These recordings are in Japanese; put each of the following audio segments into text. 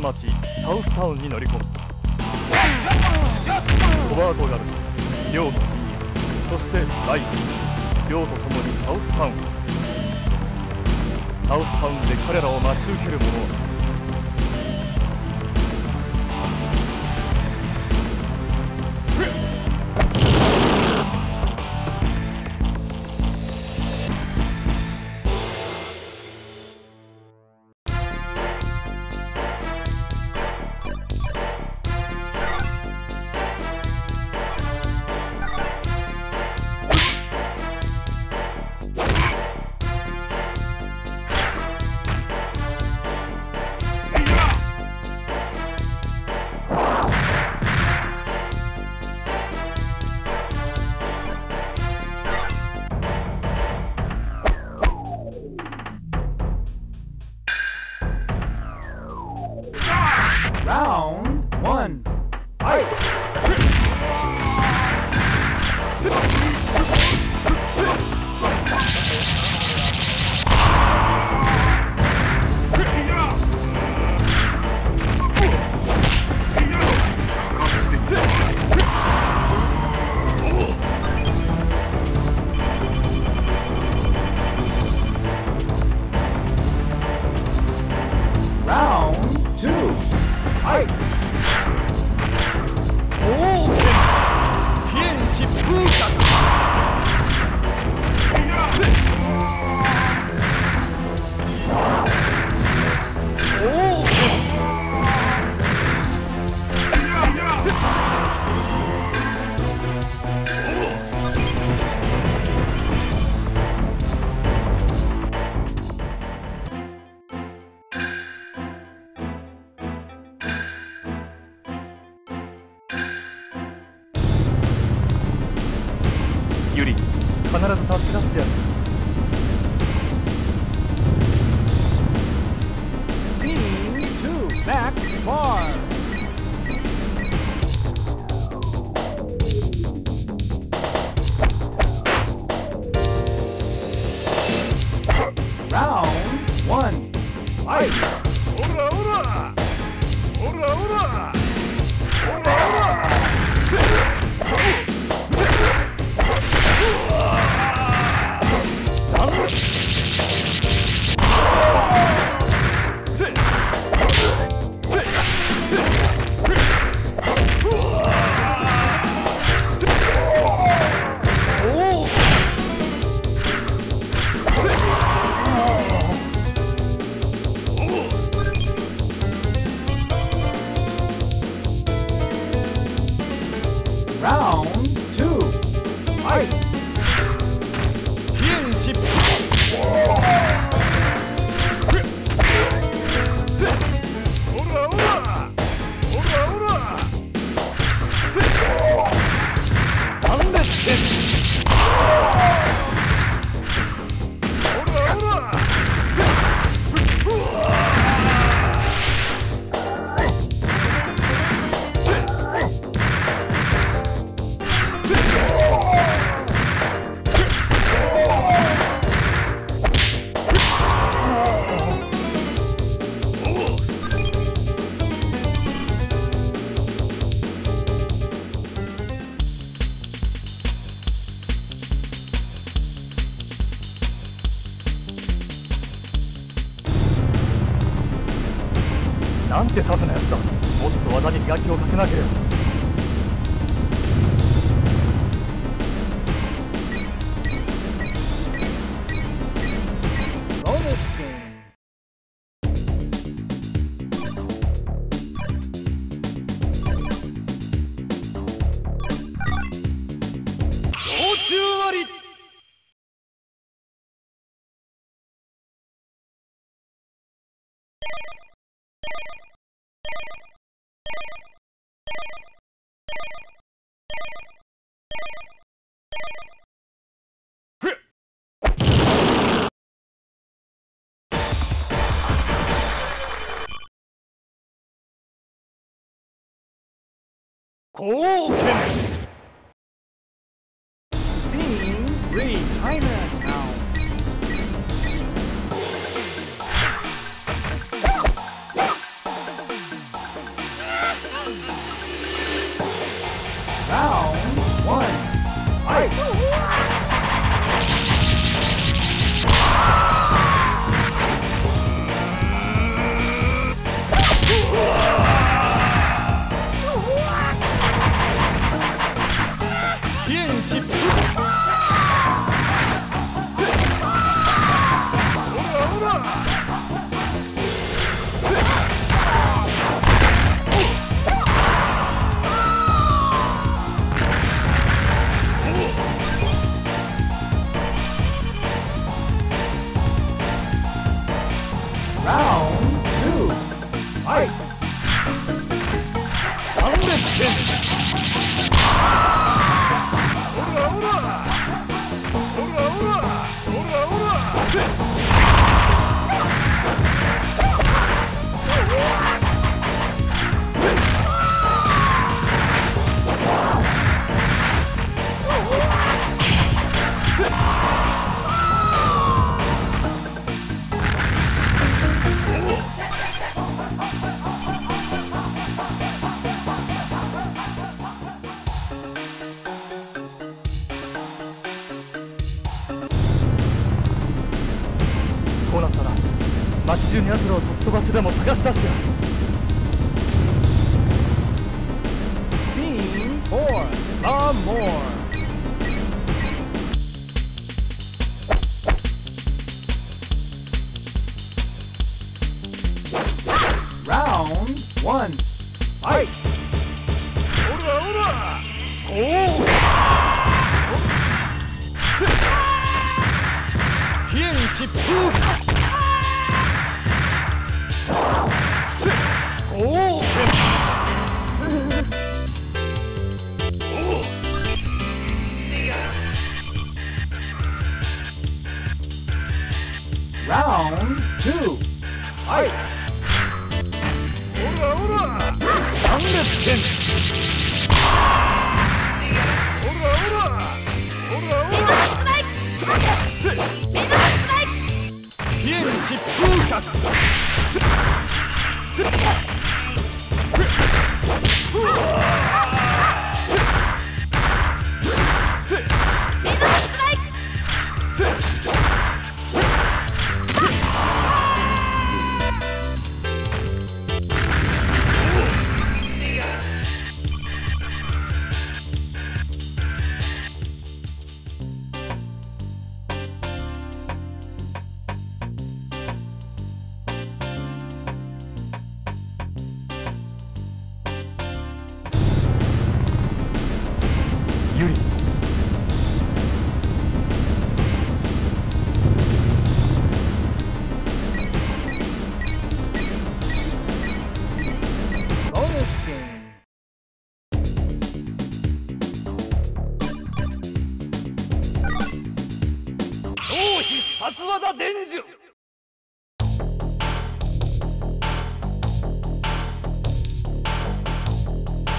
な町サウスタウンに乗り込む。ロバート・ガルシ両の親友そしてライブ両と共にサウスタウン。サウスタウンで彼らを待ち受ける者はな興奮何ですって街中に奴らを突飛ばしでも探し出してやる。Scene 4 The More Round 1 Fight! おらおら。おお飛燕疾風疾風脚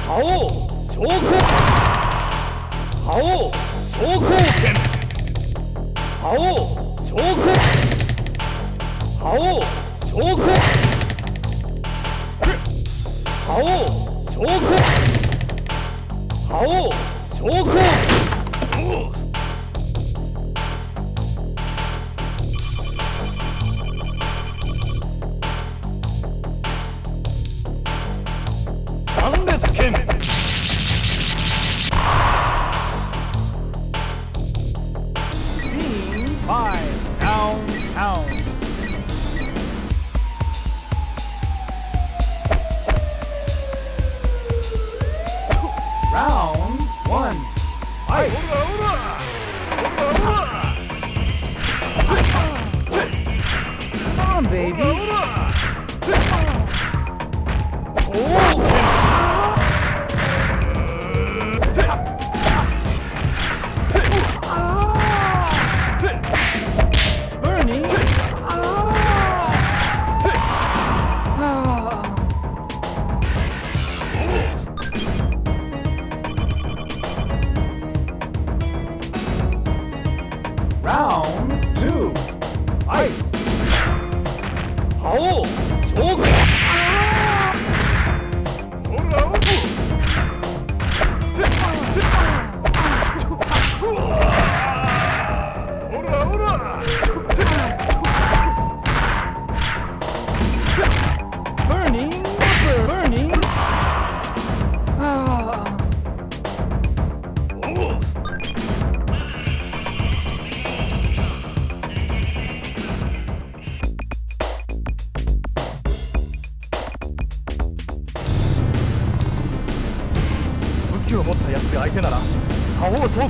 覇王昇降覇王昇降拳覇王昇降覇王昇降覇王昇降覇王昇降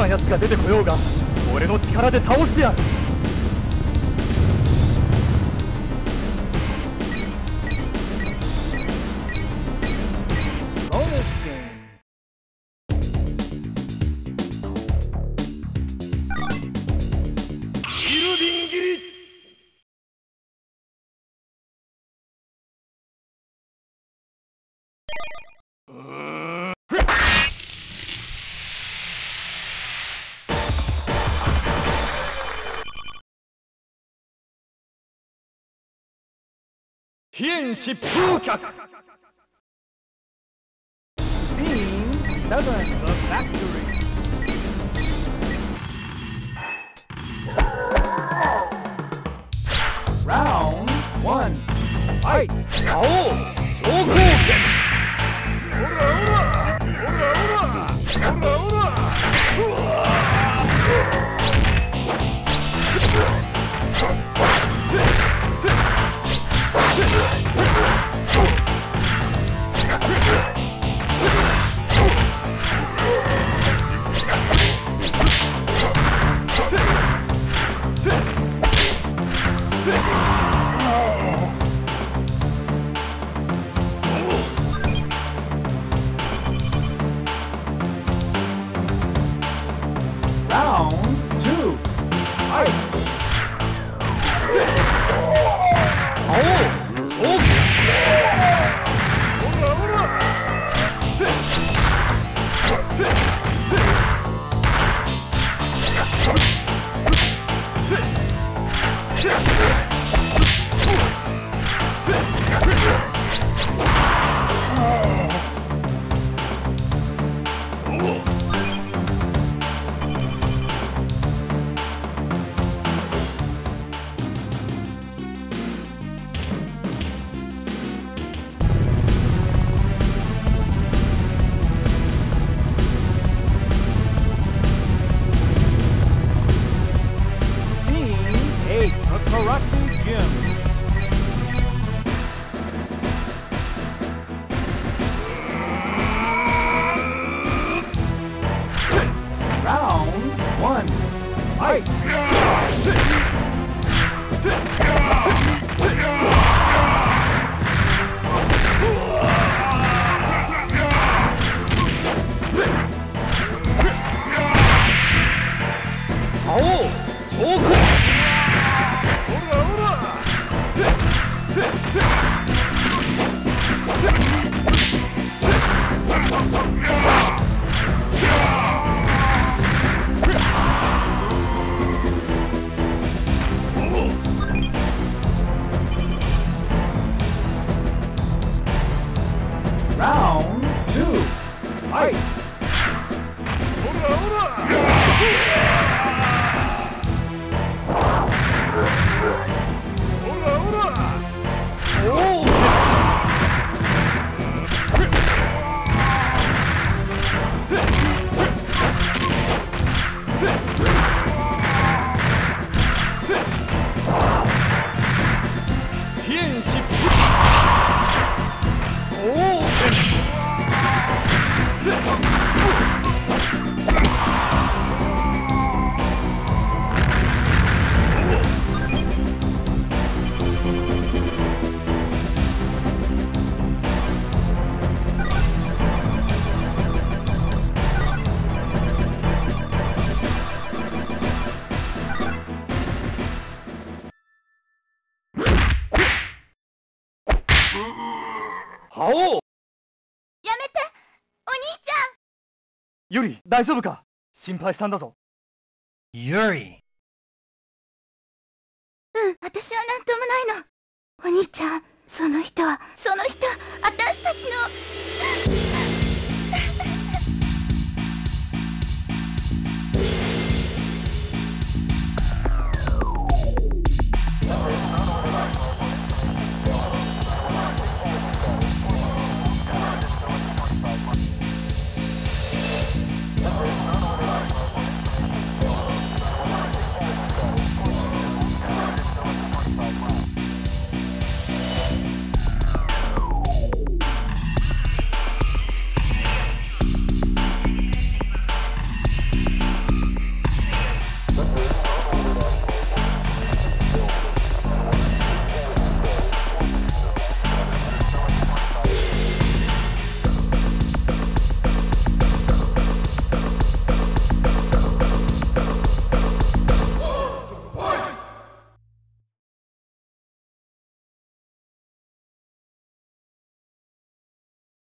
な奴が出てこようが俺の力で倒してやる。飛燕疾風脚 Scene seven. The factory. Round one. Fight. 青昇降拳 어. Yeah. ユリ大丈夫か？心配したんだぞ Yuri. うん、私は何ともないの。お兄ちゃん、その人は、その人、私たちの、